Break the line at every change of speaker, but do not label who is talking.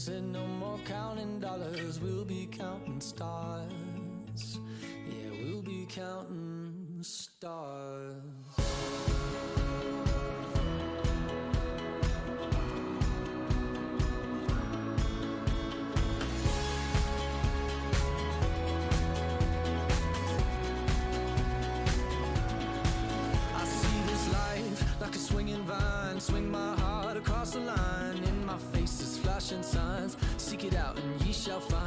Said no more counting dollars, we'll be counting stars. Yeah, we'll be counting stars. I see this life like a swinging vine. Swing my heart across the line. In my face signs. Seek it out and ye shall find.